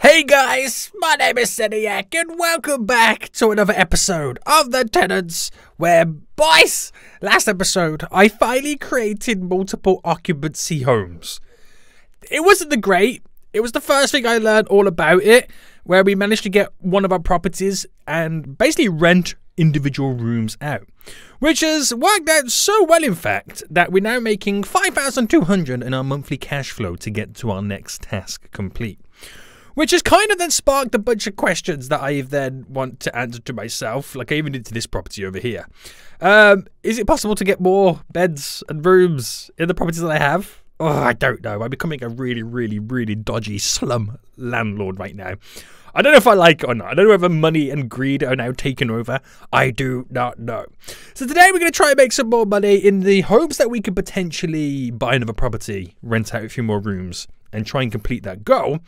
Hey guys, my name is Seniac and welcome back to another episode of The Tenants where, boys, last episode I finally created multiple occupancy homes. It wasn't the great, it was the first thing I learned all about it where we managed to get one of our properties and basically rent individual rooms out. Which has worked out so well, in fact, that we're now making 5,200 in our monthly cash flow to get to our next task complete. Which has kind of then sparked a bunch of questions that I then want to answer to myself, like I even did to this property over here. Um, is it possible to get more beds and rooms in the properties that I have? Oh, I don't know. I'm becoming a really, really, really dodgy slum landlord right now. I don't know if I like it or not. I don't know whether money and greed are now taking over. I do not know. So today we're going to try and make some more money in the hopes that we could potentially buy another property, rent out a few more rooms, and try and complete that goal.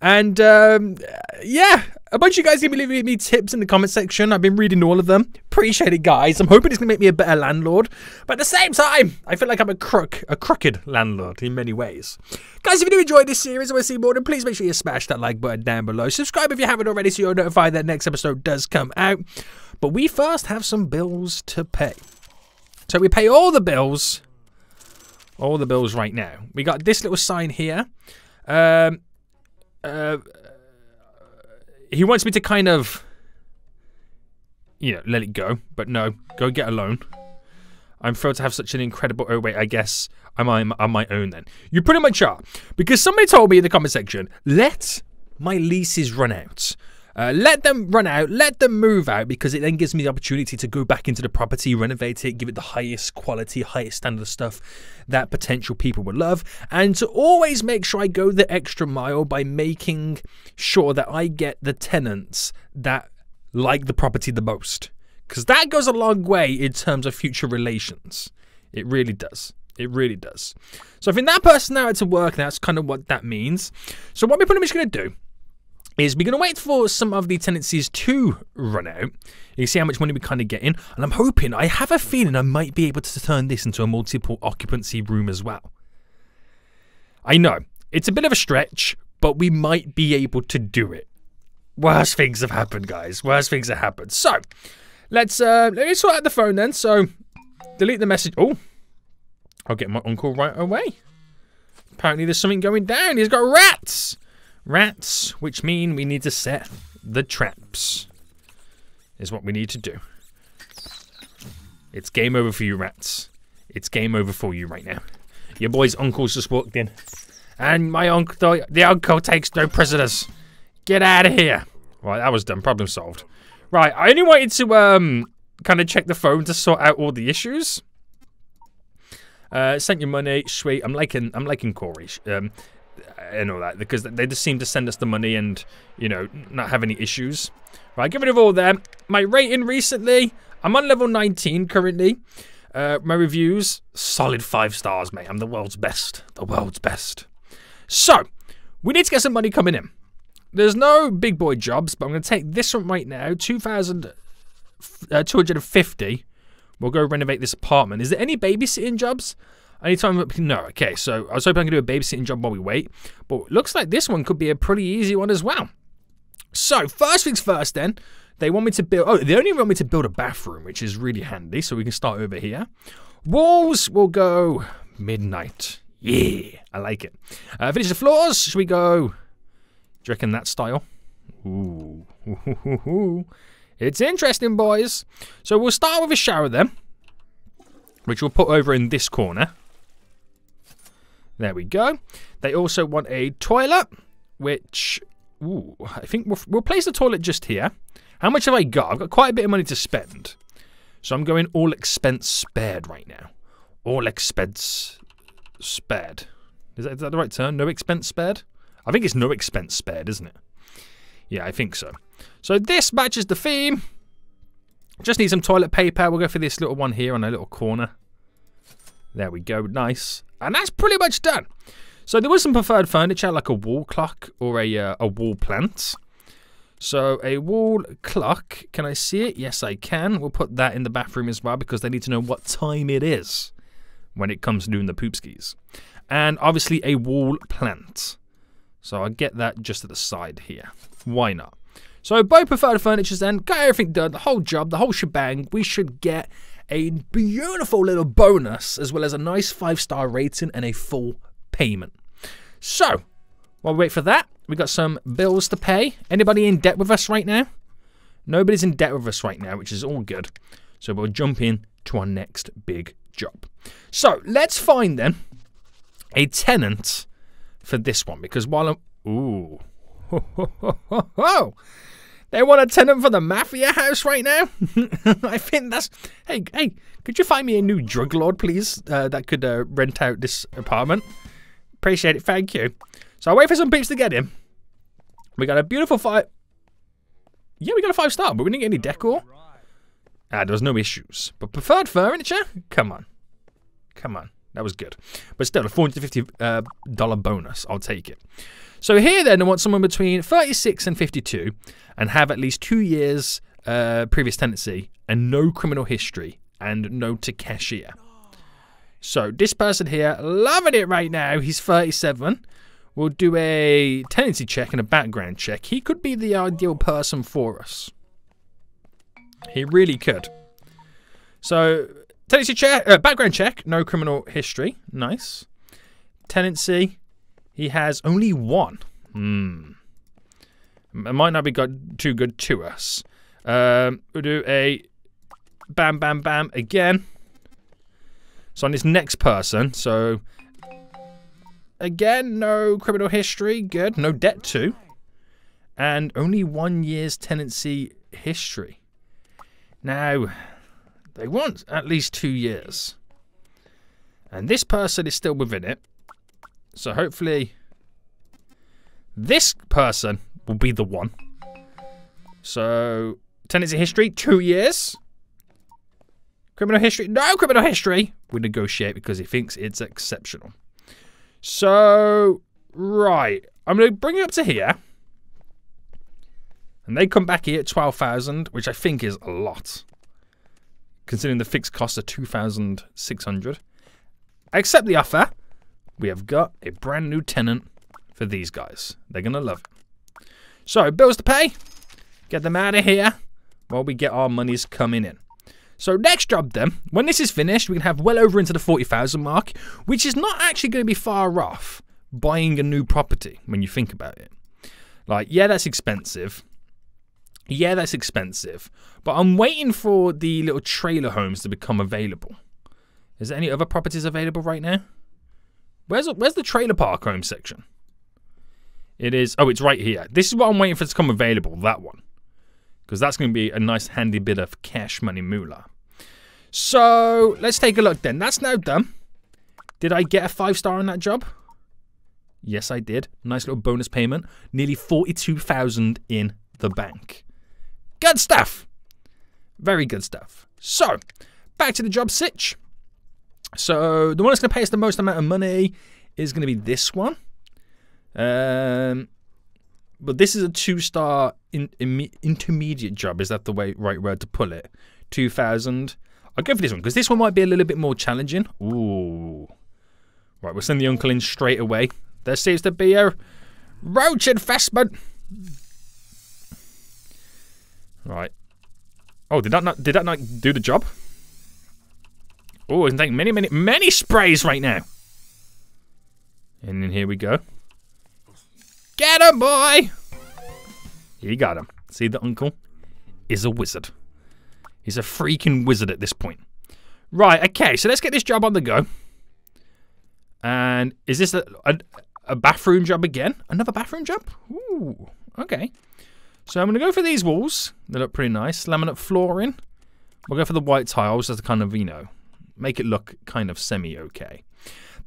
And um, yeah, a bunch of you guys gonna be leaving me tips in the comment section. I've been reading all of them. Appreciate it, guys. I'm hoping it's gonna make me a better landlord. But at the same time, I feel like I'm a crook, a crooked landlord in many ways. Guys, if you do enjoy this series and want to see more, then please make sure you smash that like button down below. Subscribe if you haven't already so you're notified that next episode does come out. But we first have some bills to pay. So we pay all the bills. All the bills right now. We got this little sign here. Um, uh, he wants me to kind of, you know, let it go. But no, go get a loan. I'm thrilled to have such an incredible. Oh wait, I guess I'm on, on my own then. You pretty much are, because somebody told me in the comment section, let my leases run out. Uh, let them run out, let them move out because it then gives me the opportunity to go back into the property, renovate it, give it the highest quality, highest standard of stuff that potential people would love, and to always make sure I go the extra mile by making sure that I get the tenants that like the property the most. Because that goes a long way in terms of future relations. It really does. It really does. So I think that person now to work, that's kind of what that means. So what we're pretty much going to do is we're going to wait for some of the tenancies to run out. You see how much money we kind of get in. And I'm hoping, I have a feeling I might be able to turn this into a multiple occupancy room as well. I know, it's a bit of a stretch, but we might be able to do it. Worse things have happened, guys. Worse things have happened. So, let's, uh, let's sort out the phone then. So, delete the message. Oh, I'll get my uncle right away. Apparently there's something going down. He's got rats rats, which mean we need to set the traps. Is what we need to do. It's game over for you, rats. It's game over for you right now. Your boy's uncle's just walked in. And my uncle, the uncle takes no prisoners. Get out of here. Right, that was done. Problem solved. Right, I only wanted to um kind of check the phone to sort out all the issues. Uh, sent your money, sweet. I'm liking, I'm liking Corey. Um, and all that because they just seem to send us the money and you know not have any issues. Right, get rid of all them. My rating recently, I'm on level 19 currently. Uh, my reviews, solid five stars, mate. I'm the world's best. The world's best. So, we need to get some money coming in. There's no big boy jobs, but I'm going to take this one right now. 2,250. Uh, we'll go renovate this apartment. Is there any babysitting jobs? Anytime, no. Okay, so I was hoping I could do a babysitting job while we wait, but looks like this one could be a pretty easy one as well. So first things first, then they want me to build. Oh, they only want me to build a bathroom, which is really handy. So we can start over here. Walls will go midnight. Yeah, I like it. Uh, finish the floors. Should we go? Do you reckon that style? Ooh, it's interesting, boys. So we'll start with a shower then, which we'll put over in this corner. There we go. They also want a toilet, which, ooh, I think we'll, we'll place the toilet just here. How much have I got? I've got quite a bit of money to spend. So I'm going all expense spared right now. All expense spared. Is that, is that the right term? No expense spared? I think it's no expense spared, isn't it? Yeah, I think so. So this matches the theme. Just need some toilet paper. We'll go for this little one here on a little corner. There we go. Nice. And that's pretty much done. So there was some preferred furniture like a wall clock or a, uh, a wall plant. So a wall clock, can I see it? Yes, I can. We'll put that in the bathroom as well because they need to know what time it is when it comes to doing the poop skis. And obviously a wall plant. So I get that just at the side here. Why not? So both preferred furnitures then, got everything done, the whole job, the whole shebang. We should get a beautiful little bonus as well as a nice five star rating and a full payment. So while we wait for that, we got some bills to pay. Anybody in debt with us right now? Nobody's in debt with us right now, which is all good. So we'll jump in to our next big job. So let's find then a tenant for this one because while I'm ooh ho, ho, ho, they want a tenant for the mafia house right now. I think that's hey hey. Could you find me a new drug lord, please? Uh, that could uh, rent out this apartment. Appreciate it. Thank you. So I wait for some peeps to get in. We got a beautiful five. Yeah, we got a five star, but we didn't get any decor. Ah, there was no issues. But preferred furniture? Come on. Come on. That was good. But still, a $450 uh, bonus. I'll take it. So here then, I want someone between 36 and 52 and have at least two years uh, previous tenancy and no criminal history and no to cashier. So this person here, loving it right now. He's 37. We'll do a tenancy check and a background check. He could be the ideal person for us. He really could. So, tenancy check, uh, background check, no criminal history. Nice. Tenancy, he has only one. Hmm. It might not be got too good to us. Um, we'll do a bam, bam, bam again. So on this next person, so again, no criminal history, good. No debt too. And only one year's tenancy history. Now, they want at least two years. And this person is still within it. So hopefully this person will be the one. So, tenancy history, two years. Criminal history, no criminal history. We negotiate because he thinks it's exceptional. So, right. I'm going to bring it up to here. And they come back here at 12,000, which I think is a lot. Considering the fixed costs are 2,600. I accept the offer. We have got a brand new tenant for these guys. They're going to love it. So, bills to pay. Get them out of here while we get our monies coming in. So next job then, when this is finished, we can have well over into the 40,000 mark, which is not actually going to be far off buying a new property when you think about it. Like, yeah, that's expensive. Yeah, that's expensive. But I'm waiting for the little trailer homes to become available. Is there any other properties available right now? Where's where's the trailer park home section? It is. Oh, it's right here. This is what I'm waiting for to come available. That one because that's going to be a nice handy bit of cash money moolah. So let's take a look then. That's now done. Did I get a five star on that job? Yes, I did. Nice little bonus payment. Nearly 42,000 in the bank. Good stuff. Very good stuff. So, back to the job sitch. So, the one that's going to pay us the most amount of money is going to be this one. Um, but this is a two star in, in, intermediate job. Is that the way right word to pull it? 2000. I'll go for this one because this one might be a little bit more challenging. Ooh. Right, we'll send the uncle in straight away. There seems to be a roach infestment. Right. Oh, did that not did that not do the job? Oh, it's taking many, many, many sprays right now. And then here we go. Get him, boy! He got him. See, the uncle is a wizard. He's a freaking wizard at this point. Right, okay, so let's get this job on the go. And is this a, a, a bathroom job again? Another bathroom job? Ooh, okay. So I'm going to go for these walls. They look pretty nice. Laminate flooring. We'll go for the white tiles as a kind of, you know, make it look kind of semi-okay.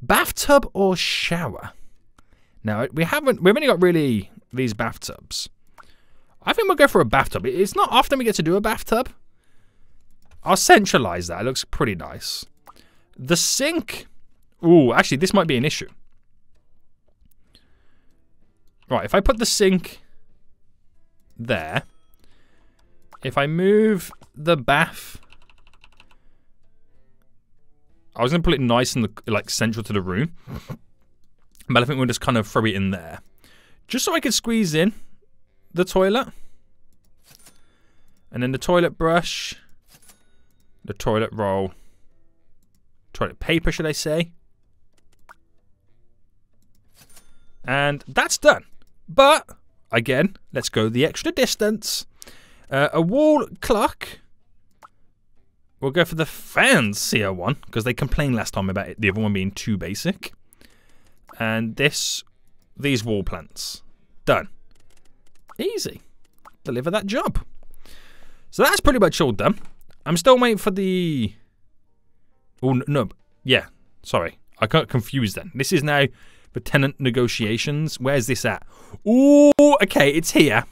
Bathtub or shower? Now, we haven't, we've only got really these bathtubs. I think we'll go for a bathtub. It's not often we get to do a bathtub. I'll centralize that. It looks pretty nice. The sink. Ooh, actually, this might be an issue. Right, if I put the sink there, if I move the bath, I was going to put it nice and like central to the room. But I think we'll just kind of throw it in there. just so I can squeeze in the toilet. And then the toilet brush, the toilet roll, toilet paper, should I say. And that's done. But, again, let's go the extra distance. Uh, a wall clock. We'll go for the fancier one, because they complained last time about it, the other one being too basic. And this, these wall plants. Done. Easy. Deliver that job. So that's pretty much all done. I'm still waiting for the... Oh, no. Yeah. Sorry. I got confused then. This is now the tenant negotiations. Where's this at? Oh, okay. It's here.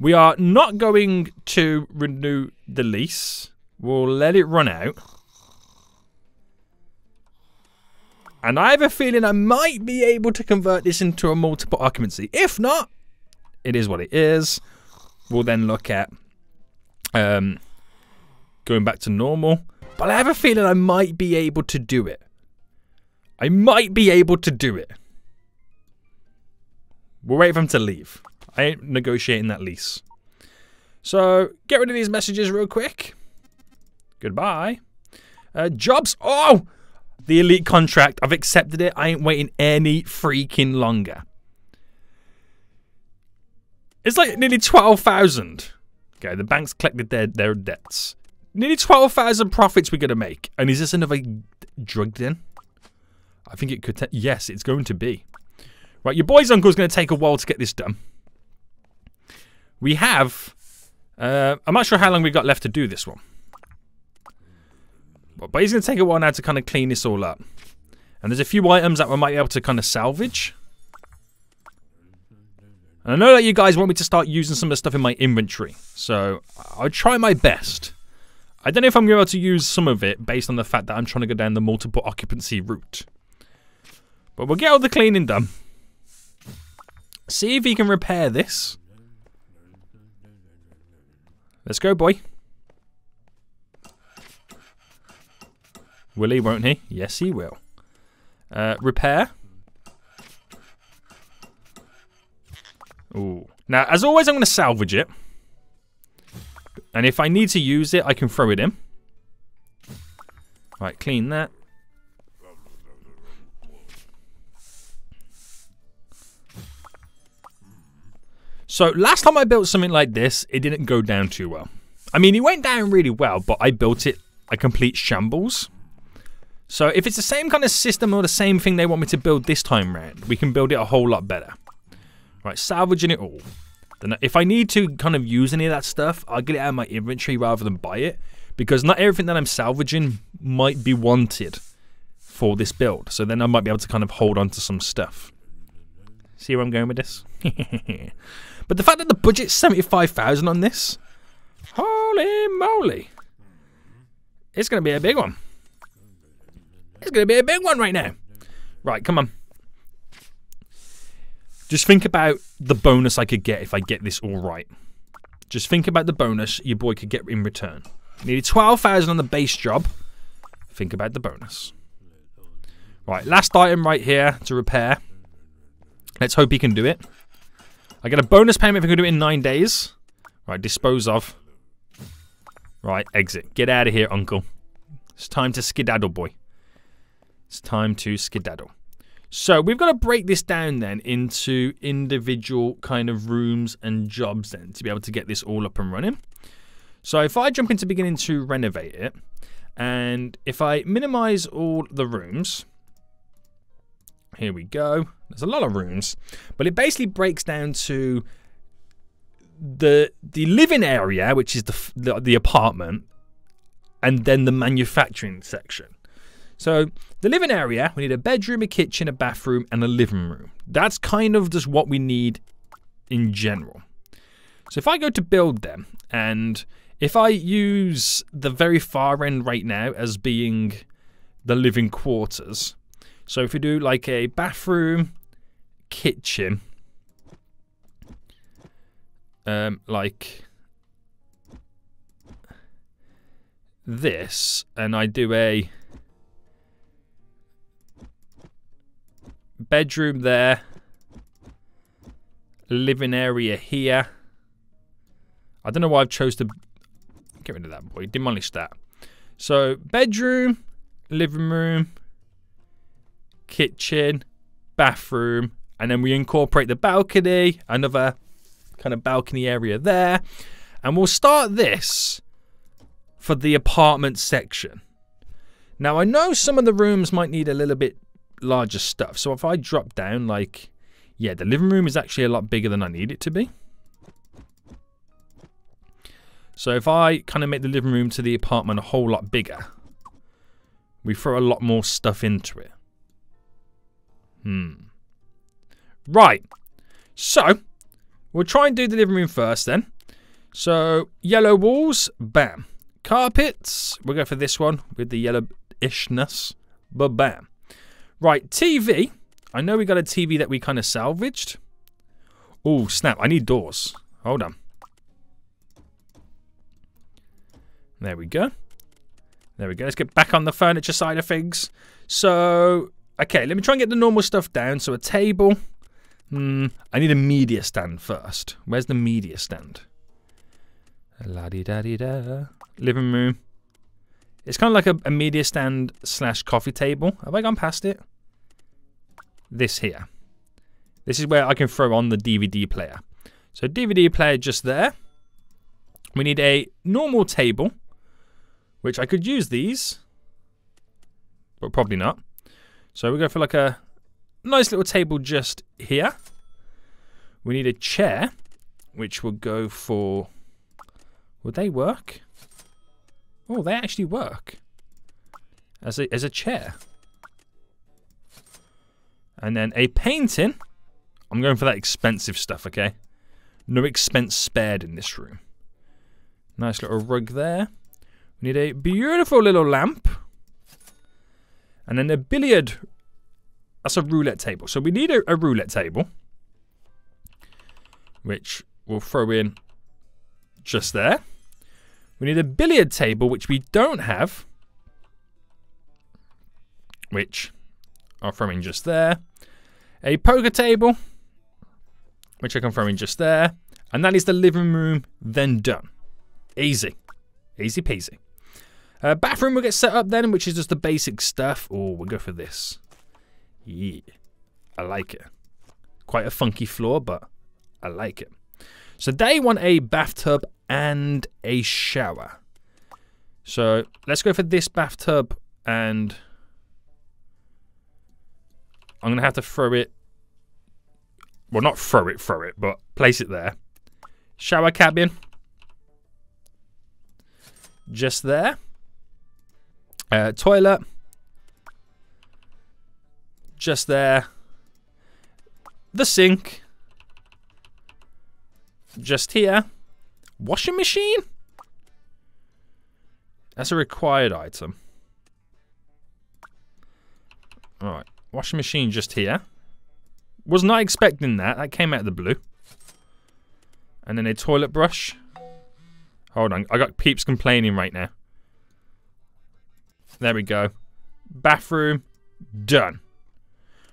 We are not going to renew the lease. We'll let it run out. And I have a feeling I might be able to convert this into a multiple occupancy. If not, it is what it is. We'll then look at um, going back to normal. But I have a feeling I might be able to do it. I might be able to do it. We'll wait for him to leave. I ain't negotiating that lease. So, get rid of these messages real quick. Goodbye. Uh, jobs. Oh! The elite contract. I've accepted it. I ain't waiting any freaking longer. It's like nearly 12,000. Okay, the bank's collected their, their debts. Nearly 12,000 profits we're going to make. And is this another drugged in? I think it could... yes, it's going to be. Right, your boy's uncle's going to take a while to get this done. We have... Uh, I'm not sure how long we've got left to do this one. But he's going to take a while now to kind of clean this all up. And there's a few items that we might be able to kind of salvage. And I know that you guys want me to start using some of the stuff in my inventory. So I'll try my best. I don't know if I'm going to be able to use some of it based on the fact that I'm trying to go down the multiple occupancy route. But we'll get all the cleaning done. See if he can repair this. Let's go, boy. Will he, won't he? Yes, he will. Uh, repair. Ooh. Now, as always, I'm going to salvage it. And if I need to use it, I can throw it in. Right, clean that. So last time I built something like this, it didn't go down too well. I mean, it went down really well, but I built it a complete shambles. So if it's the same kind of system or the same thing they want me to build this time round, we can build it a whole lot better. Right, salvaging it all. Then if I need to kind of use any of that stuff, I'll get it out of my inventory rather than buy it. Because not everything that I'm salvaging might be wanted for this build. So then I might be able to kind of hold on to some stuff. See where I'm going with this? but the fact that the budget's 75,000 on this, holy moly. It's going to be a big one. It's going to be a big one right now. Right, come on. Just think about the bonus I could get if I get this all right. Just think about the bonus your boy could get in return. Nearly 12,000 on the base job. Think about the bonus. Right, last item right here to repair. Let's hope he can do it. I get a bonus payment if I can do it in nine days. Right, dispose of. Right, exit. Get out of here, uncle. It's time to skedaddle, boy. It's time to skedaddle. So we've got to break this down then into individual kind of rooms and jobs then to be able to get this all up and running. So if I jump into beginning to renovate it, and if I minimize all the rooms, here we go. There's a lot of rooms, but it basically breaks down to the the living area, which is the the, the apartment, and then the manufacturing section. So the living area, we need a bedroom, a kitchen, a bathroom, and a living room. That's kind of just what we need in general. So if I go to build them, and if I use the very far end right now as being the living quarters, so if we do like a bathroom, kitchen, um, like this, and I do a bedroom there, living area here. I don't know why I've chose to get rid of that boy. Demolish that. So bedroom, living room, kitchen, bathroom, and then we incorporate the balcony, another kind of balcony area there. And we'll start this for the apartment section. Now, I know some of the rooms might need a little bit larger stuff. So if I drop down, like, yeah, the living room is actually a lot bigger than I need it to be. So if I kind of make the living room to the apartment a whole lot bigger, we throw a lot more stuff into it. Hmm. Right. So, we'll try and do the living room first then. So, yellow walls, bam. Carpets, we'll go for this one with the yellowishness, but bam. Right, TV. I know we got a TV that we kind of salvaged. Oh, snap. I need doors. Hold on. There we go. There we go. Let's get back on the furniture side of things. So, okay, let me try and get the normal stuff down. So, a table. Hmm, I need a media stand first. Where's the media stand? La di da di da. Living room. It's kind of like a, a media stand slash coffee table. Have I gone past it? This here. This is where I can throw on the DVD player. So DVD player just there. We need a normal table which I could use these, but probably not. So we go for like a nice little table just here. We need a chair, which will go for. Would they work? Oh, they actually work as a as a chair. And then a painting. I'm going for that expensive stuff, okay? No expense spared in this room. Nice little rug there. We need a beautiful little lamp. And then a billiard. That's a roulette table. So we need a, a roulette table. Which we'll throw in just there. We need a billiard table, which we don't have. Which I'll throw in just there. A poker table, which I can throw in just there. And that is the living room then done. Easy. Easy peasy. Uh, bathroom will get set up then, which is just the basic stuff. Oh, we'll go for this. Yeah, I like it. Quite a funky floor, but I like it. So they want a bathtub and a shower. So let's go for this bathtub and I'm going to have to throw it. Well, not throw it, throw it, but place it there. Shower cabin. Just there. Uh, toilet. Just there. The sink. Just here. Washing machine? That's a required item. Alright. Washing machine just here. Was not expecting that. That came out of the blue. And then a toilet brush. Hold on. I got peeps complaining right now. There we go. Bathroom, done.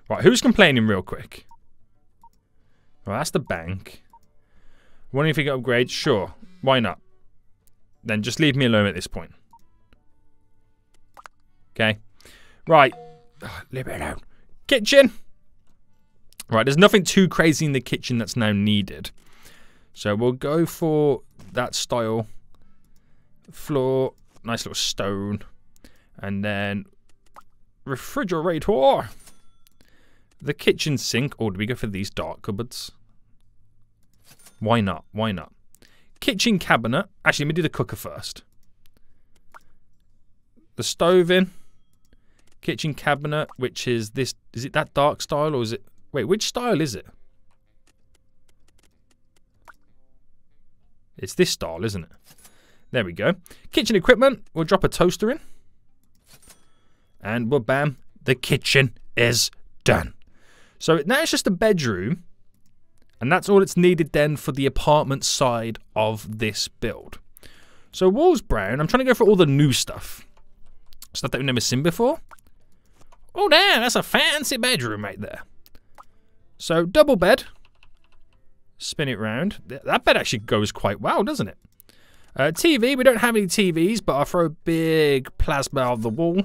Right, who's complaining real quick? Well, that's the bank. Wondering if you get upgrades? Sure. Why not? Then just leave me alone at this point. Okay. Right. leave me alone. Kitchen. Right, there's nothing too crazy in the kitchen that's now needed. So we'll go for that style. Floor. Nice little stone. And then refrigerator. The kitchen sink. Or do we go for these dark cupboards? Why not? Why not? Kitchen cabinet. Actually, let me do the cooker first. The stove in. Kitchen cabinet, which is this. Is it that dark style or is it. Wait, which style is it? It's this style, isn't it? There we go. Kitchen equipment. We'll drop a toaster in. And well, bam, the kitchen is done. So now it's just a bedroom. And that's all it's needed then for the apartment side of this build. So walls brown. I'm trying to go for all the new stuff. Stuff that we've never seen before. Oh, damn, that's a fancy bedroom right there. So double bed. Spin it round. That bed actually goes quite well, doesn't it? Uh, TV, we don't have any TVs, but I'll throw a big plasma on the wall.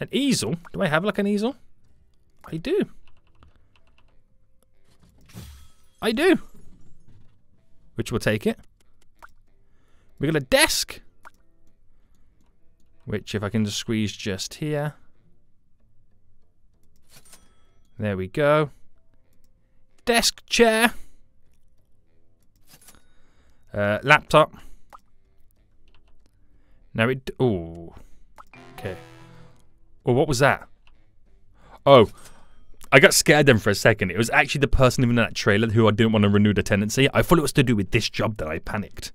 An easel? Do I have like an easel? I do. I do. Which will take it. We got a desk. Which if I can just squeeze just here. There we go. Desk chair. Uh, laptop. Now it. Oh. Okay. Well, what was that? Oh. I got scared then for a second. It was actually the person in that trailer who I didn't want to renew the tenancy. I thought it was to do with this job that I panicked.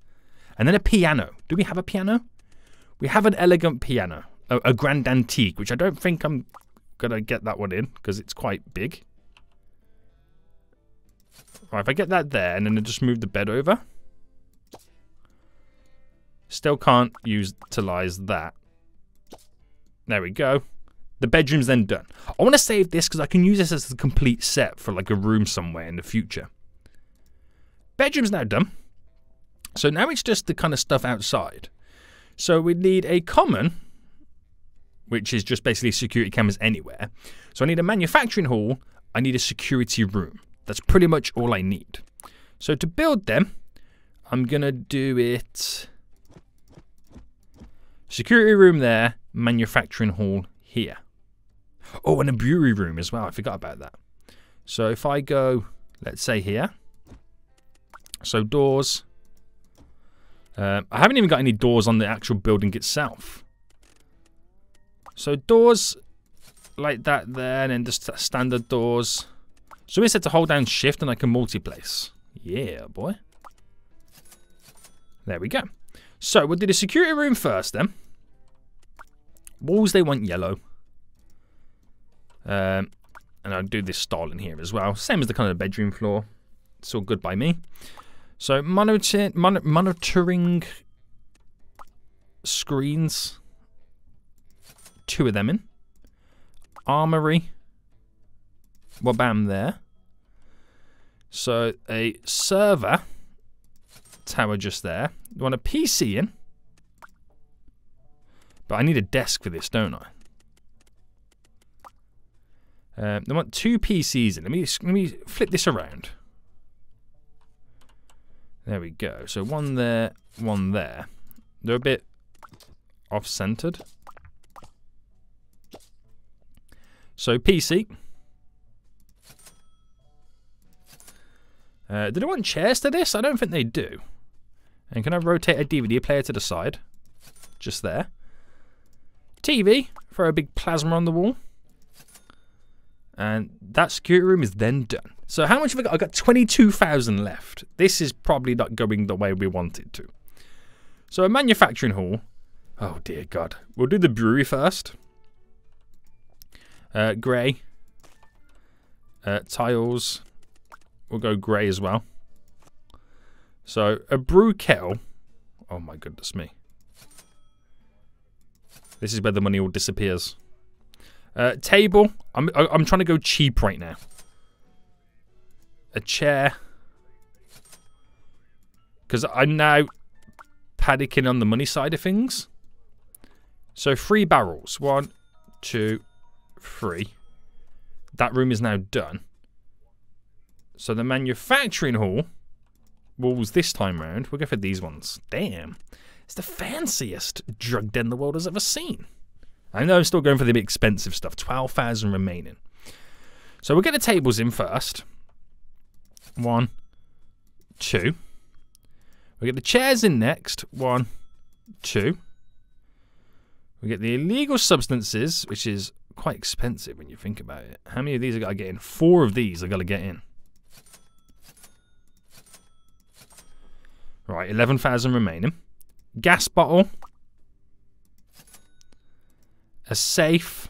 And then a piano. Do we have a piano? We have an elegant piano. A, a grand antique, which I don't think I'm going to get that one in because it's quite big. Right, if I get that there and then I just move the bed over. Still can't utilize that. There we go. The bedroom's then done. I want to save this because I can use this as a complete set for like a room somewhere in the future. Bedroom's now done. So now it's just the kind of stuff outside. So we need a common, which is just basically security cameras anywhere. So I need a manufacturing hall. I need a security room. That's pretty much all I need. So to build them, I'm going to do it security room there, manufacturing hall here. Oh, and a brewery room as well. I forgot about that. So if I go, let's say here. So doors. Uh, I haven't even got any doors on the actual building itself. So doors like that there, and then just standard doors. So we said to hold down shift and I can multi-place. Yeah, boy. There we go. So we'll do the security room first then. Walls, they want yellow. Um, and I'll do this style in here as well. Same as the kind of bedroom floor. It's all good by me. So monitor, mon monitoring screens. Two of them in. Armory. Bam there. So a server tower just there. You want a PC in. But I need a desk for this, don't I? Um, I want two PCs in. Let me let me flip this around. There we go. So one there, one there. They're a bit off-centered. So PC. Uh, do they want chairs to this? I don't think they do. And can I rotate a DVD player to the side? Just there. TV. Throw a big plasma on the wall. And that security room is then done. So how much have I got? I got 22,000 left. This is probably not going the way we want it to. So a manufacturing hall. Oh dear God. We'll do the brewery first. Uh, grey. Uh, tiles. We'll go grey as well. So a brew kettle. Oh my goodness me. This is where the money all disappears. Uh, table. I'm I'm trying to go cheap right now. A chair. Because I'm now panicking on the money side of things. So three barrels. One, two, three. That room is now done. So the manufacturing hall walls this time round. We'll go for these ones. Damn. It's the fanciest drug den the world has ever seen. I know I'm still going for the expensive stuff. 12,000 remaining. So we'll get the tables in first. One, two. We get the chairs in next. One, two. We get the illegal substances, which is quite expensive when you think about it. How many of these I got to get in? Four of these I got to get in. Right, 11,000 remaining. Gas bottle a safe,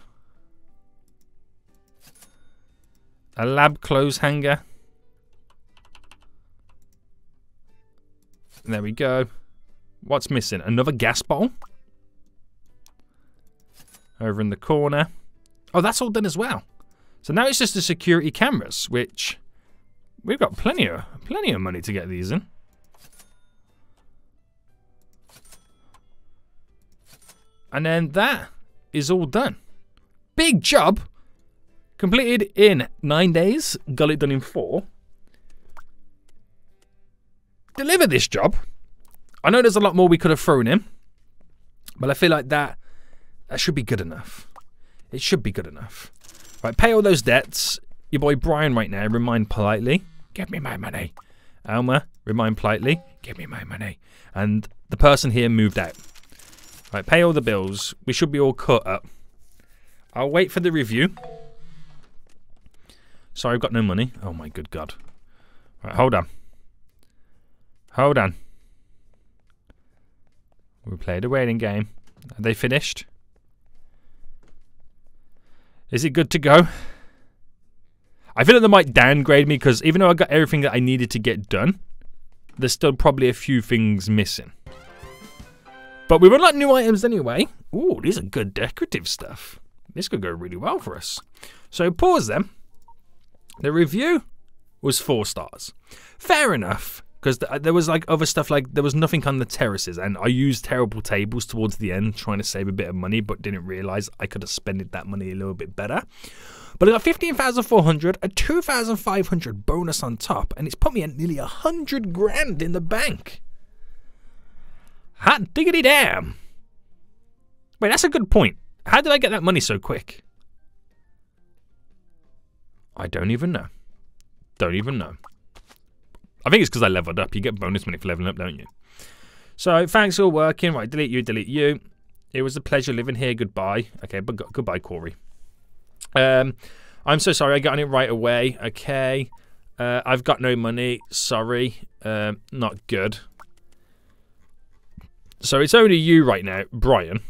a lab clothes hanger. There we go. What's missing? Another gas bottle. Over in the corner. Oh, that's all done as well. So now it's just the security cameras, which we've got plenty of plenty of money to get these in. And then that is all done. Big job. Completed in nine days. Got it done in four. Deliver this job. I know there's a lot more we could have thrown in. But I feel like that that should be good enough. It should be good enough. Right, pay all those debts. Your boy Brian right now, remind politely, give me my money. Alma, remind politely, give me my money. And the person here moved out. Right, pay all the bills. We should be all cut up. I'll wait for the review. Sorry, I've got no money. Oh my good god. Right, hold on. Hold on. We played a waiting game. Are they finished? Is it good to go? I feel like they might downgrade me because even though I got everything that I needed to get done, there's still probably a few things missing. But we've unlocked new items anyway. Ooh, these are good decorative stuff. This could go really well for us. So pause them. The review was four stars. Fair enough because th- uh, there was like other stuff like there was nothing on the terraces and i used terrible tables towards the end trying to save a bit of money but didn't realize i could have spent that money a little bit better but i got 15400 a 2500 bonus on top and it's put me at nearly 100 grand in the bank hot diggity damn wait that's a good point how did i get that money so quick i don't even know don't even know I think it's because I leveled up. You get bonus money for leveling up, don't you? So thanks for working. Right, delete you, delete you. It was a pleasure living here. Goodbye. Okay, but goodbye, Corey. Um, I'm so sorry. I got on it right away. Okay. Uh, I've got no money. Sorry. Um, not good. So it's only you right now, Brian.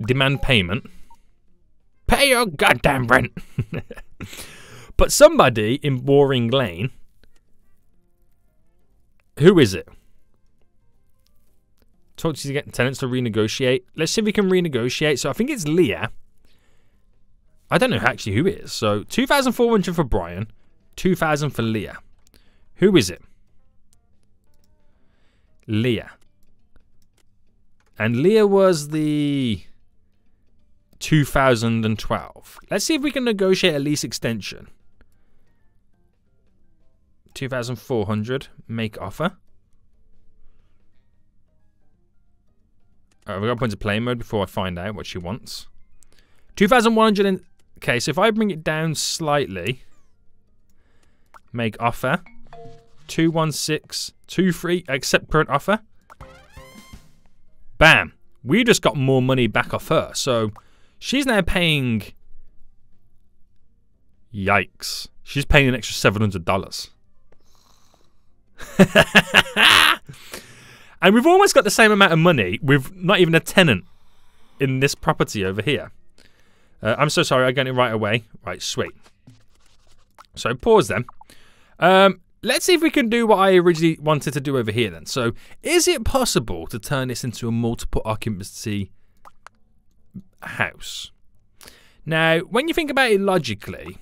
Demand payment. Pay your goddamn rent. But somebody in Boring Lane. Who is it? Talk to get tenants to renegotiate. Let's see if we can renegotiate. So I think it's Leah. I don't know actually who it is. So 2,400 for Brian, 2,000 for Leah. Who is it? Leah. And Leah was the 2012. Let's see if we can negotiate a lease extension. 2,400. Make offer. Alright, we've got to put into play mode before I find out what she wants. 2,100 and... Okay, so if I bring it down slightly... Make offer. 21623. Accept current offer. Bam. We just got more money back off her. So she's now paying... Yikes. She's paying an extra $700. and we've almost got the same amount of money with not even a tenant in this property over here. Uh, I'm so sorry, I got it right away. Right, sweet. So pause then. Um, let's see if we can do what I originally wanted to do over here then. So is it possible to turn this into a multiple occupancy house? Now, when you think about it logically,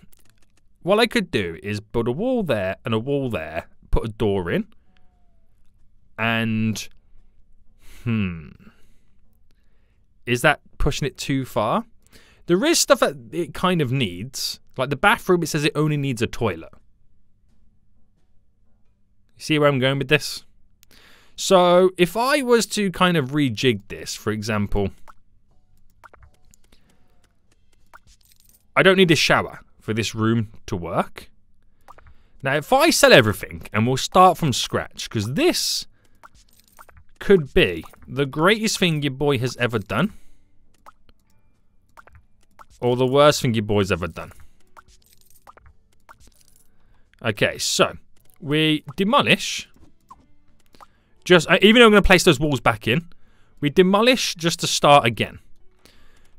what I could do is build a wall there and a wall there put a door in. And hmm. Is that pushing it too far? There is stuff that it kind of needs. Like the bathroom, it says it only needs a toilet. See where I'm going with this? So if I was to kind of rejig this, for example, I don't need a shower for this room to work. Now, if I sell everything and we'll start from scratch, because this could be the greatest thing your boy has ever done, or the worst thing your boy's ever done. Okay, so we demolish. Just uh, even though I'm going to place those walls back in, we demolish just to start again.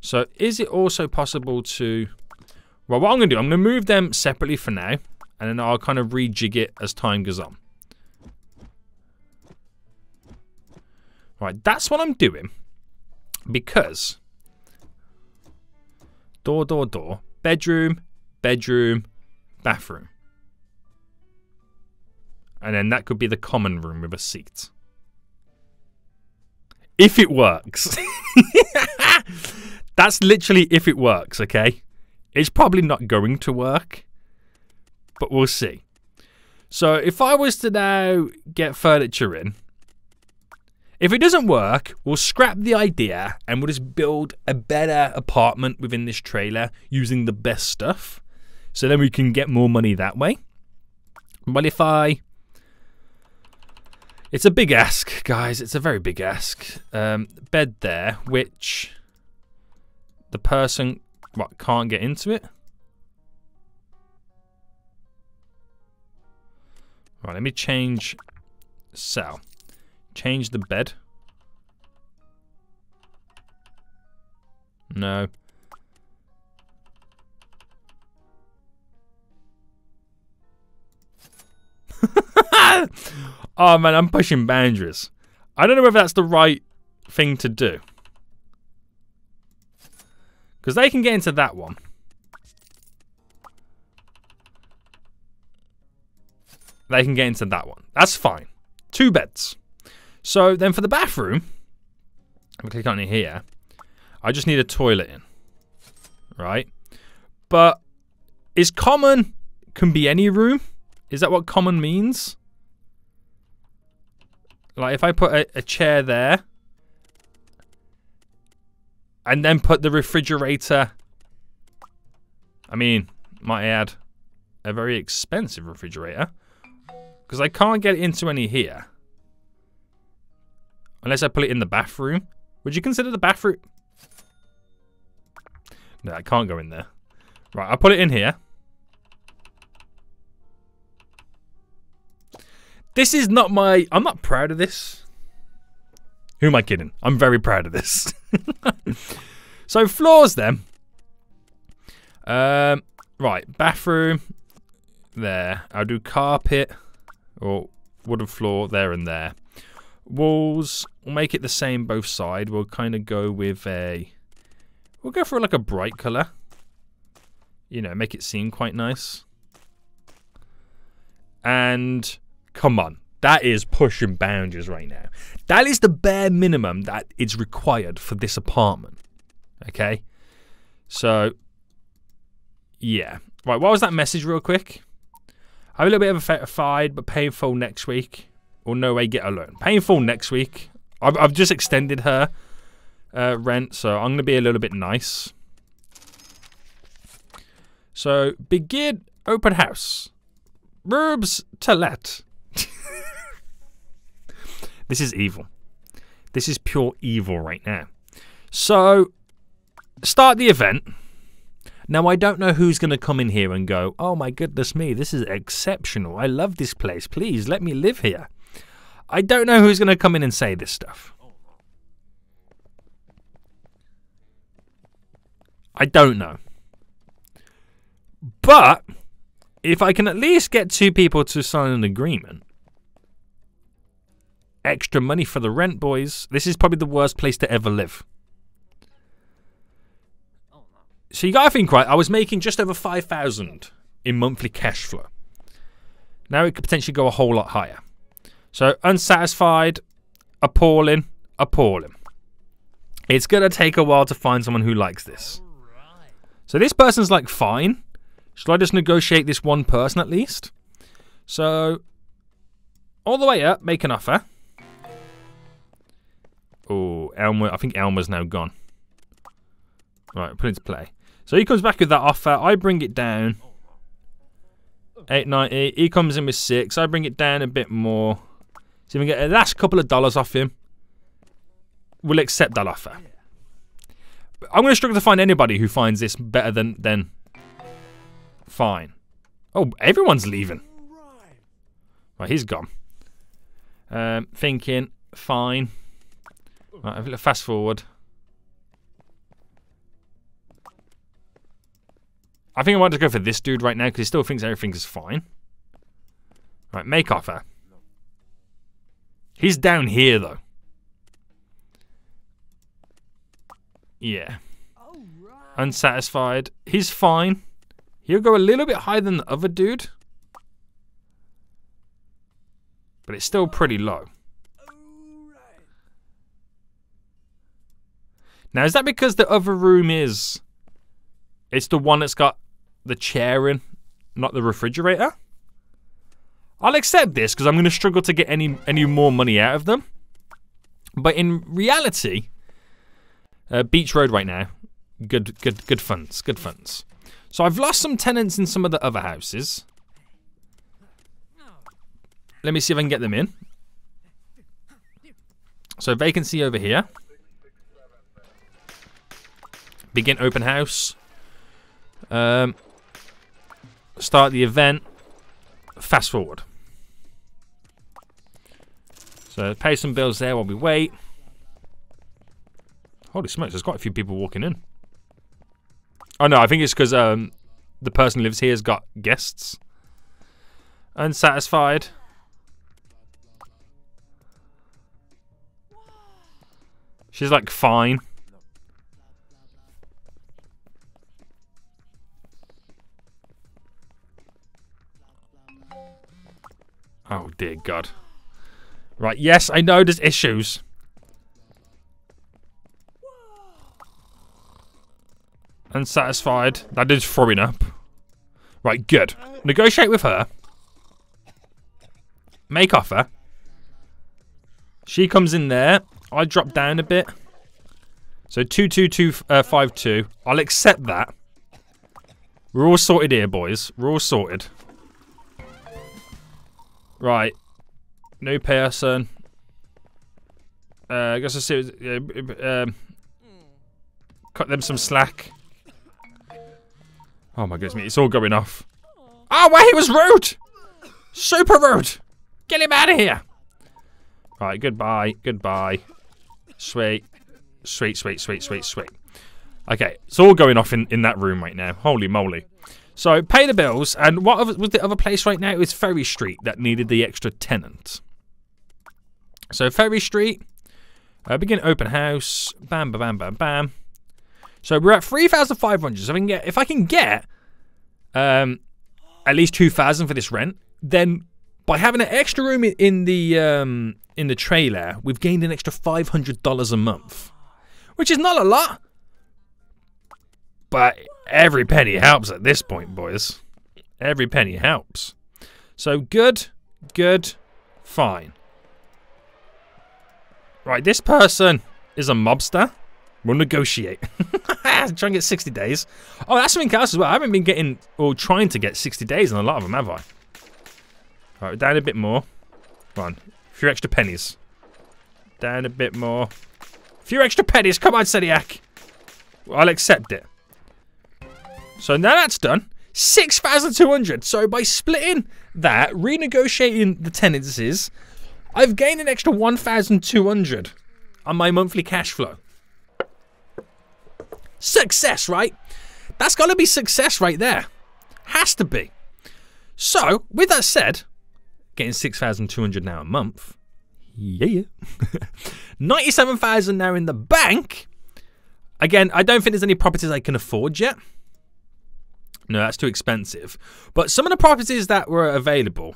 So is it also possible to? Well, what I'm going to do, I'm going to move them separately for now and then I'll kind of rejig it as time goes on. Right, that's what I'm doing because door, door, door, bedroom, bedroom, bathroom. And then that could be the common room with a seat. If it works. That's literally if it works, okay? It's probably not going to work, but we'll see. So if I was to now get furniture in, if it doesn't work, we'll scrap the idea and we'll just build a better apartment within this trailer using the best stuff. So then we can get more money that way. But if I. It's a big ask, guys. It's a very big ask. Um, bed there, which the person what can't get into it. Right, let me change cell. Change the bed. No. oh man, I'm pushing boundaries. I don't know if that's the right thing to do. Because they can get into that one. They can get into that one. That's fine. Two beds. So then for the bathroom, I click on it here, I just need a toilet in. Right? But is common can be any room? Is that what common means? Like if I put a, a chair there and then put the refrigerator I mean, might add a very expensive refrigerator because I can't get into any here. Unless I put it in the bathroom. Would you consider the bathroom? No, I can't go in there. Right, I'll put it in here. This is not my... I'm not proud of this. Who am I kidding? I'm very proud of this. so floors then. Um, right, bathroom. There. I'll do carpet or wooden floor there and there. Walls, we'll make it the same both side. We'll kind of go with a... We'll go for like a bright colour. You know, make it seem quite nice. And come on. That is pushing boundaries right now. That is the bare minimum that is required for this apartment. Okay? So, yeah. Right, what was that message real quick? Have a little bit of a fide, but painful next week or no way get a loan. Painful next week. I've, I've just extended her uh, rent, so I'm going to be a little bit nice. So, begin open house. Rubes to let. this is evil. This is pure evil right now. So, start the event. Now, I don't know who's going to come in here and go, oh my goodness me, this is exceptional. I love this place. Please let me live here. I don't know who's going to come in and say this stuff. I don't know. But if I can at least get two people to sign an agreement, extra money for the rent, boys, this is probably the worst place to ever live. So you gotta think, right? I was making just over 5,000 in monthly cash flow. Now it could potentially go a whole lot higher. So unsatisfied, appalling, appalling. It's to take a while to find someone who likes this. So this person's like, fine. Should I just negotiate this one person at least? So, all the way up, make an offer. Oh, Elmer, I think Elmer's now gone. Right, put into play. So he comes back with that offer. I bring it down. 890. He comes in with 6. I bring it down a bit more. So if we get a last couple of dollars off him, we'll accept that offer. I'm going to struggle to find anybody who finds this better than than fine. Oh, everyone's leaving. Right, he's gone. Um, thinking, fine. Right, fast forward. I think I want to go for this dude right now because he still thinks everything is fine. Right, make offer. He's down here, though. Yeah. Unsatisfied. He's fine. He'll go a little bit higher than the other dude. but it's still pretty low. Now, is that because the other room is. It's the one that's got the chair in, not the refrigerator? I'll accept this because I'm going to struggle to get any any more money out of them. But in reality, uh, Beach Road right now, good good good funds, good funds. So I've lost some tenants in some of the other houses. Let me see if I can get them in. So vacancy over here. Begin open house. Um, start the event. Fast forward. So pay some bills there while we wait. Holy smokes, there's quite a few people walking in. Oh no, I think it's because um, the person who lives here has got guests. Unsatisfied. She's like fine. Oh dear God. Right, yes, I know there's issues. Unsatisfied. That is throwing up. Right, good. Negotiate with her. Make offer. She comes in there. I drop down a bit. So 22252. Uh, I'll accept that. We're all sorted here, boys. We're all sorted. Right. New person. Uh, I guess I see. Um, cut them some slack. Oh my goodness it's all going off. Oh, well, he was rude! Super rude! Get him out of here! Right, goodbye, goodbye. Sweet. Sweet, sweet, sweet, sweet, sweet. Okay, it's all going off in, in that room right now. Holy moly. So, pay the bills, and what was the other place right now? It was Ferry Street that needed the extra tenant. So, Ferry Street, uh, begin open house, bam, bam, bam, bam, bam. So we're at 3,500. So if I can get, if I can get um, at least 2,000 for this rent, then by having an extra room in the um, in the trailer, we've gained an extra $500 a month, which is not a lot. But every penny helps at this point, boys. Every penny helps. So good, good, fine. Right, this person is a mobster. We'll negotiate. Try and get 60 days. Oh, that's something else as well. I haven't been getting, or trying to get 60 days on a lot of them, have I? Right, down a bit more. Come on. A few extra pennies. Down a bit more. A few extra pennies. Come on, Seniac. I'll accept it. So now that's done. 6,200. So by splitting that, renegotiating the tenancies, I've gained an extra 1,200 on my monthly cash flow. Success, right? That's got to be success right there. Has to be. So, with that said, getting 6,200 now a month. Yeah. 97,000 now in the bank. Again, I don't think there's any properties I can afford yet. No, that's too expensive. But some of the properties that were available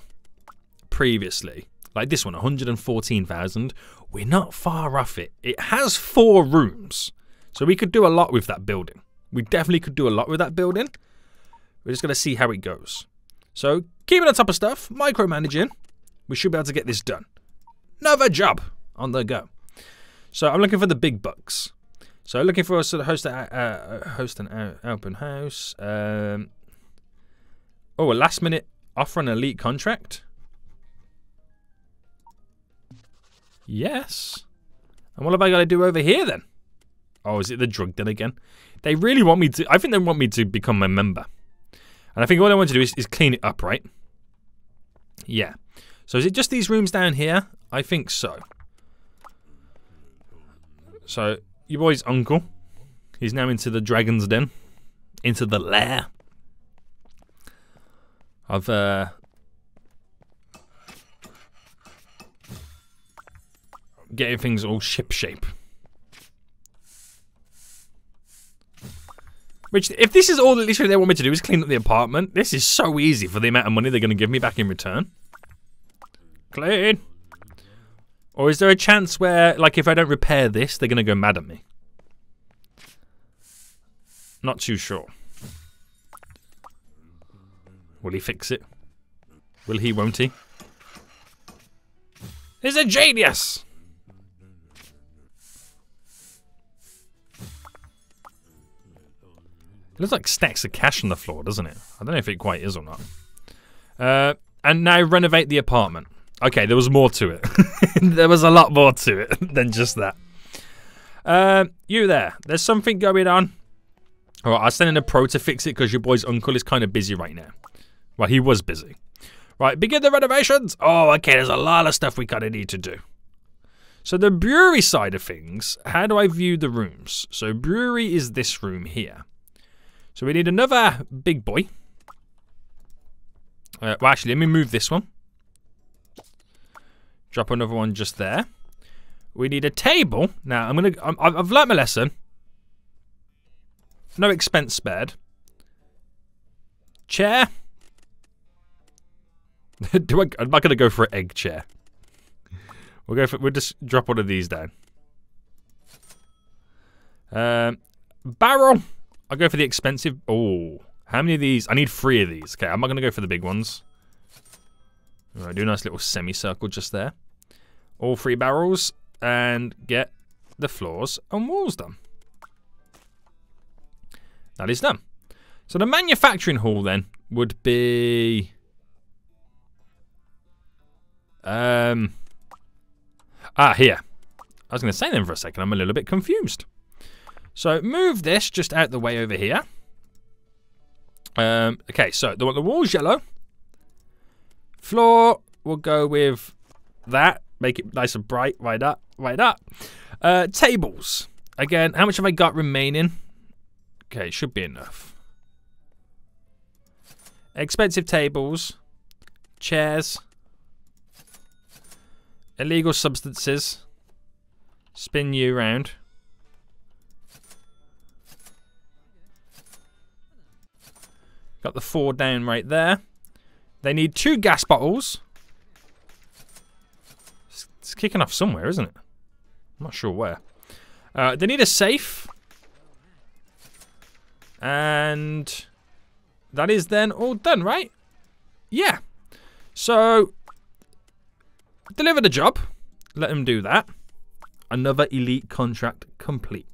previously, like this one, 114,000, we're not far off it. It has four rooms. So we could do a lot with that building. We definitely could do a lot with that building. We're just going to see how it goes. So keeping on top of stuff, micromanaging, we should be able to get this done. Another job on the go. So I'm looking for the big bucks. So looking for a sort of host, uh, uh, host an open house. Um, oh, a last minute offer an elite contract. Yes. And what have I got to do over here then? Oh, is it the drug den again? They really want me to. I think they want me to become a member. And I think all I want to do is, is clean it up, right? Yeah. So is it just these rooms down here? I think so. So, your boy's uncle. He's now into the dragon's den. Into the lair. Of, uh... Getting things all ship-shape. Which, if this is all literally they want me to do is clean up the apartment, this is so easy for the amount of money they're going to give me back in return. Clean. Or is there a chance where, like, if I don't repair this, they're going to go mad at me? Not too sure. Will he fix it? Will he, won't he? He's a genius! It looks like stacks of cash on the floor, doesn't it? I don't know if it quite is or not. Uh, and now renovate the apartment. Okay, there was more to it. there was a lot more to it than just that. Uh, you there. There's something going on. All right, I'll send in a pro to fix it because your boy's uncle is kind of busy right now. Well, he was busy. Right, begin the renovations. Oh, okay, there's a lot of stuff we kind of need to do. So the brewery side of things, how do I view the rooms? So brewery is this room here. So we need another big boy. Uh, well, actually, let me move this one. Drop another one just there. We need a table. Now, I'm gonna. I'm, I've learnt my lesson. No expense spared. Chair. Do I? I'm not gonna go for an egg chair. We'll go for. We'll just drop one of these down. Um, barrel. I'll go for the expensive. Oh, how many of these? I need three of these. Okay, I'm not gonna go for the big ones. All right, do a nice little semicircle just there. All three barrels and get the floors and walls done. That is done. So the manufacturing hall then would be um ah here. I was going to say them for a second. I'm a little bit confused. So move this just out the way over here. Um, okay, so the, the wall's yellow. Floor, we'll go with that. Make it nice and bright. Right up, right up. Uh, tables. Again, how much have I got remaining? Okay, should be enough. Expensive tables. Chairs. Illegal substances. Spin you round. Got the four down right there. They need two gas bottles. It's, it's kicking off somewhere, isn't it? I'm not sure where. Uh, they need a safe. And that is then all done, right? Yeah. So, deliver the job. Let them do that. Another elite contract complete.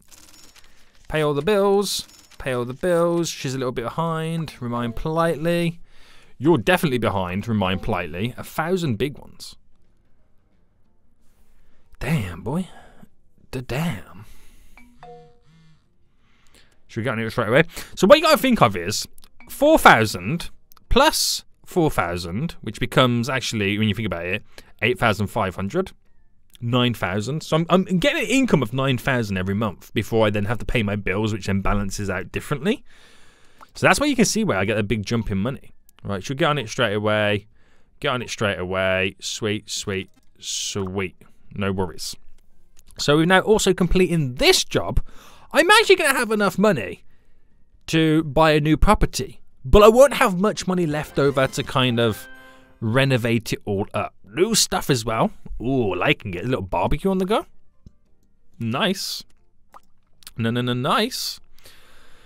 Pay all the bills. Pay all the bills. She's a little bit behind. Remind politely. You're definitely behind. Remind politely. A thousand big ones. Damn, boy. The damn. Should we get on it straight away? So what you got to think of is 4,000 plus 4,000, which becomes actually, when you think about it, 8,500. 9,000. So I'm, I'm getting an income of 9,000 every month before I then have to pay my bills, which then balances out differently. So that's where you can see where I get a big jump in money. Right, should get on it straight away. Get on it straight away. Sweet, sweet, sweet. No worries. So we're now also completing this job. I'm actually going to have enough money to buy a new property, but I won't have much money left over to kind of renovate it all up. New stuff as well. Ooh, liking it. A little barbecue on the go. Nice. No, no, no, nice.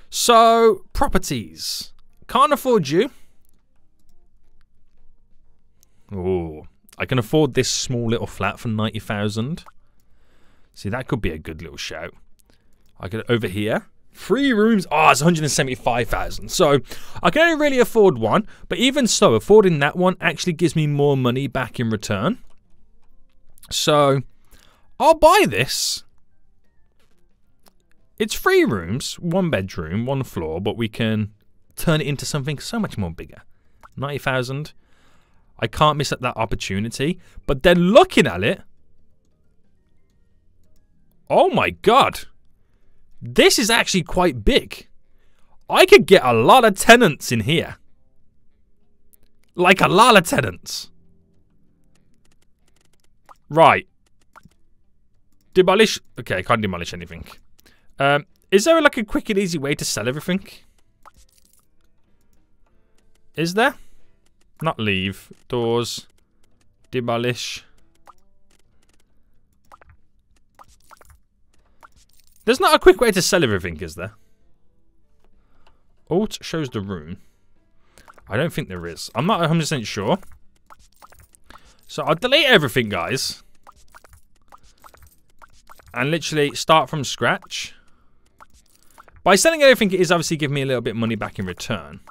So, properties. Can't afford you. Ooh, I can afford this small little flat for 90,000. See, that could be a good little shout. I could, over here, Three rooms, oh, it's 175,000. So I can only really afford one, but even so, affording that one actually gives me more money back in return. So I'll buy this. It's three rooms, one bedroom, one floor, but we can turn it into something so much more bigger. 90,000. I can't miss up that opportunity. But then looking at it, oh my god. This is actually quite big. I could get a lot of tenants in here. Like a lot of tenants. Right. Demolish. Okay, I can't demolish anything. Um, is there like a quick and easy way to sell everything? Is there? Not leave. Doors. Demolish. There's not a quick way to sell everything, is there? Alt shows the room. I don't think there is. I'm not 100% sure. So I'll delete everything, guys. And literally start from scratch. By selling everything, it is obviously giving me a little bit of money back in return.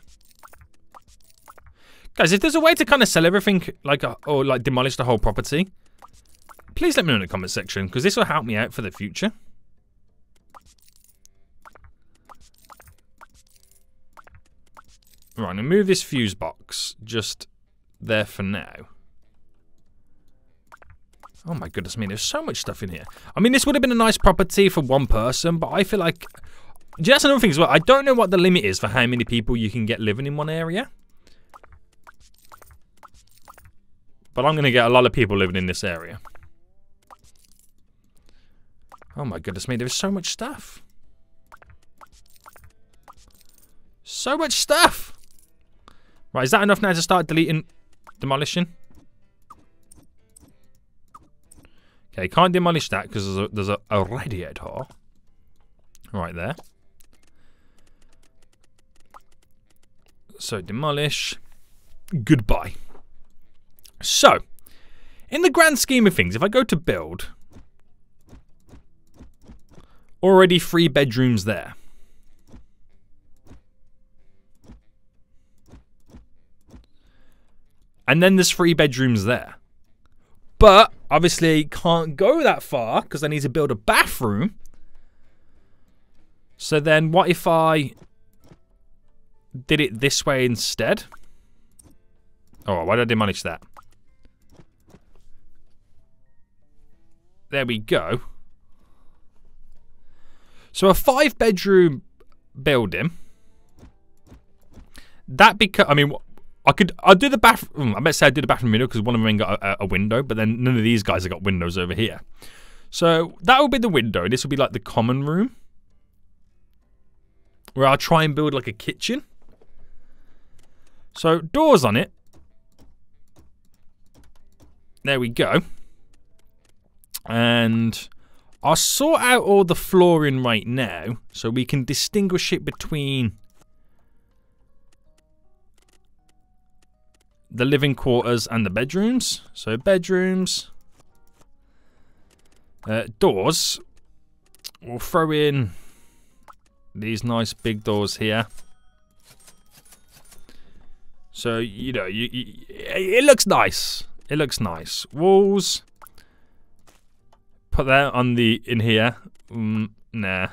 Guys, if there's a way to kind of sell everything, like, a, or like demolish the whole property, please let me know in the comment section, because this will help me out for the future. Right, I'm going to move this fuse box just there for now. Oh my goodness me, there's so much stuff in here. I mean, this would have been a nice property for one person, but I feel like... That's another thing as well. I don't know what the limit is for how many people you can get living in one area. But I'm going to get a lot of people living in this area. Oh my goodness me, there's so much stuff. So much stuff! Right, is that enough now to start deleting demolition? Okay, can't demolish that because there's, a, there's a, a radiator right there. So demolish. Goodbye. So, in the grand scheme of things, if I go to build, already three bedrooms there. And then there's three bedrooms there. But obviously can't go that far because I need to build a bathroom. So then what if I did it this way instead? Oh, why did I demolish that? There we go. So a five bedroom building. That because I mean I could I'd do the bathroom. Hmm, I bet say I did the bathroom window because one of them got a, a, window, but then none of these guys have got windows over here. So that would be the window. This would be like the common room. Where I'll try and build like a kitchen. So doors on it. There we go. And I'll sort out all the flooring right now so we can distinguish it between the living quarters and the bedrooms. So bedrooms, uh, doors. We'll throw in these nice big doors here. So you know, you, you, it looks nice. It looks nice. Walls. Put that on the in here. Mm, nah.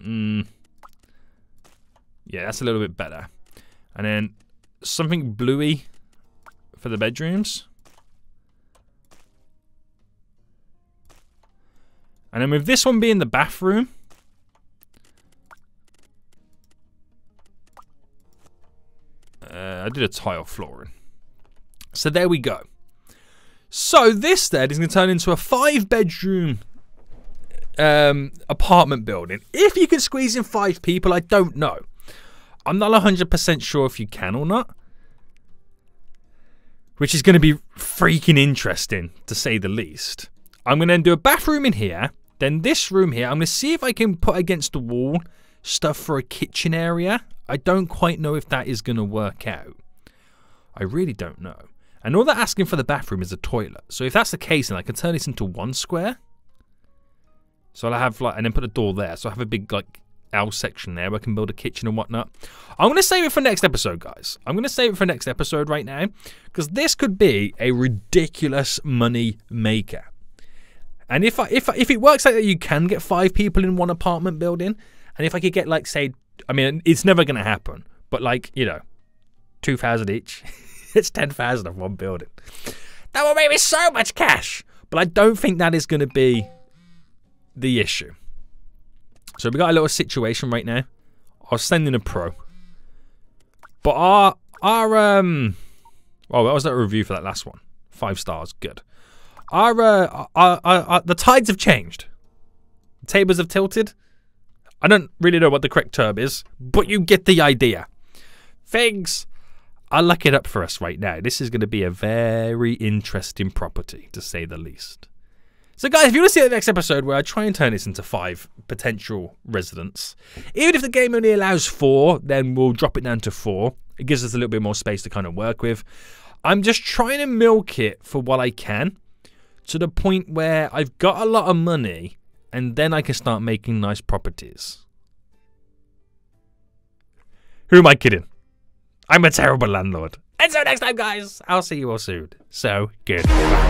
Mm. Yeah, that's a little bit better. And then something bluey for the bedrooms. And then with this one being the bathroom, uh, I did a tile flooring. So there we go. So this then is going to turn into a five bedroom um, apartment building. If you can squeeze in five people, I don't know. I'm not 100% sure if you can or not. Which is going to be freaking interesting, to say the least. I'm going to do a bathroom in here. Then this room here, I'm going to see if I can put against the wall stuff for a kitchen area. I don't quite know if that is going to work out. I really don't know. And all they're asking for the bathroom is a toilet. So if that's the case, then I can turn this into one square. So I'll have like, and then put a door there. So I have a big like L section there where I can build a kitchen and whatnot. I'm going to save it for next episode, guys. I'm going to save it for next episode right now because this could be a ridiculous money maker. And if I, if if it works out that you can get five people in one apartment building, and if I could get like say, I mean, it's never going to happen, but like you know, two thousand each, it's ten thousand of one building. That will make me so much cash. But I don't think that is going to be the issue. So we got a little situation right now. I was sending a pro. But our our um well, what was that review for that last one? Five stars, good. Our uh our, our, our, the tides have changed. The tables have tilted. I don't really know what the correct term is, but you get the idea. Things look it up for us right now. This is going to be a very interesting property, to say the least. So, guys, if you want to see the next episode where I try and turn this into five potential residents, even if the game only allows four, then we'll drop it down to four. It gives us a little bit more space to kind of work with. I'm just trying to milk it for what I can to the point where I've got a lot of money and then I can start making nice properties. Who am I kidding? I'm a terrible landlord. And so next time, guys, I'll see you all soon. So, goodbye.